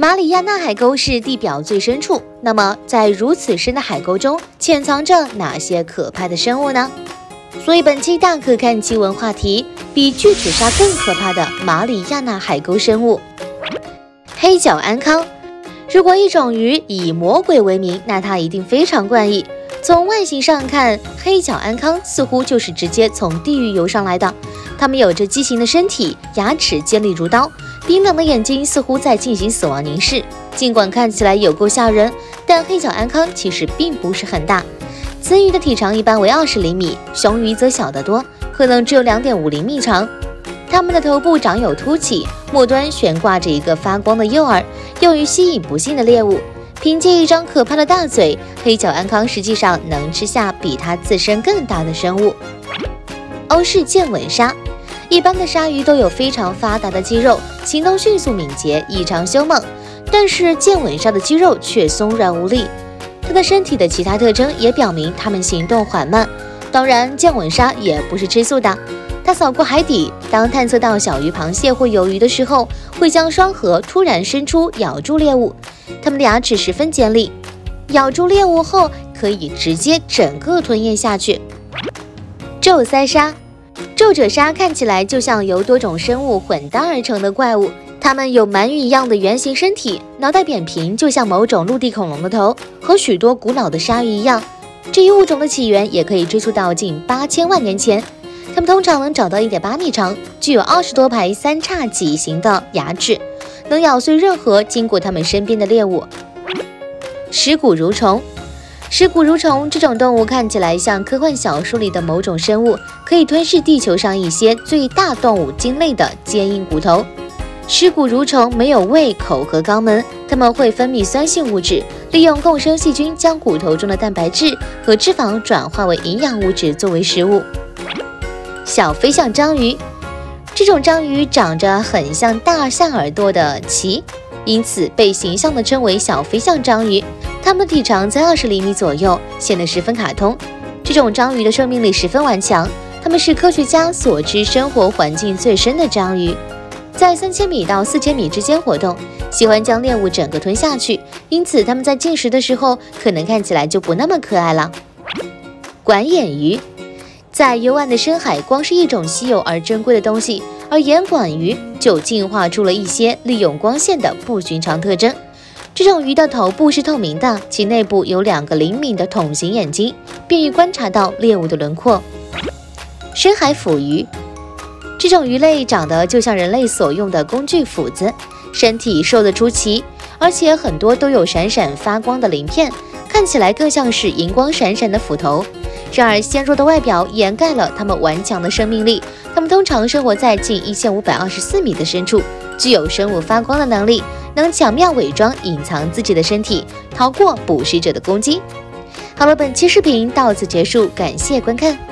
马里亚纳海沟是地表最深处，那么在如此深的海沟中，潜藏着哪些可怕的生物呢？所以本期大可看奇闻话题，比巨齿鲨更可怕的马里亚纳海沟生物——黑角安康。如果一种鱼以魔鬼为名，那它一定非常怪异。从外形上看，黑角安康似乎就是直接从地狱游上来的。它们有着畸形的身体，牙齿尖利如刀，冰冷的眼睛似乎在进行死亡凝视。尽管看起来有够吓人，但黑角安康其实并不是很大。雌鱼的体长一般为二十厘米，雄鱼则小得多，可能只有两点五厘米长。它们的头部长有凸起，末端悬挂着一个发光的诱饵，用于吸引不幸的猎物。凭借一张可怕的大嘴，黑角安康实际上能吃下比它自身更大的生物。欧式剑吻鲨，一般的鲨鱼都有非常发达的肌肉，行动迅速敏捷，异常凶猛。但是剑吻鲨的肌肉却松软无力。它的身体的其他特征也表明它们行动缓慢。当然，剑吻鲨也不是吃素的。它扫过海底，当探测到小鱼、螃蟹或鱿鱼的时候，会将双颌突然伸出，咬住猎物。它们的牙齿十分尖利，咬住猎物后可以直接整个吞咽下去。皱鳃鲨，皱褶鲨看起来就像由多种生物混搭而成的怪物。它们有鳗鱼一样的圆形身体，脑袋扁平，就像某种陆地恐龙的头，和许多古老的鲨鱼一样。这一物种的起源也可以追溯到近八千万年前。它们通常能找到一点八米长，具有二十多排三叉戟形的牙齿。能咬碎任何经过它们身边的猎物。食骨蠕虫，食骨蠕虫这种动物看起来像科幻小说里的某种生物，可以吞噬地球上一些最大动物鲸类的坚硬骨头。食骨蠕虫没有胃口和肛门，它们会分泌酸性物质，利用共生细菌将骨头中的蛋白质和脂肪转化为营养物质作为食物。小飞象章鱼。这种章鱼长着很像大象耳朵的鳍，因此被形象地称为小飞象章鱼。它们的体长在二十厘米左右，显得十分卡通。这种章鱼的生命力十分顽强，它们是科学家所知生活环境最深的章鱼，在三千米到四千米之间活动，喜欢将猎物整个吞下去，因此它们在进食的时候可能看起来就不那么可爱了。管眼鱼。在幽暗的深海，光是一种稀有而珍贵的东西，而眼管鱼就进化出了一些利用光线的不寻常特征。这种鱼的头部是透明的，其内部有两个灵敏的筒形眼睛，便于观察到猎物的轮廓。深海腐鱼，这种鱼类长得就像人类所用的工具斧子，身体瘦得出奇，而且很多都有闪闪发光的鳞片，看起来更像是银光闪闪的斧头。然而，纤弱的外表掩盖了它们顽强的生命力。它们通常生活在近一千五百二十四米的深处，具有生物发光的能力，能巧妙伪装、隐藏自己的身体，逃过捕食者的攻击。好了，本期视频到此结束，感谢观看。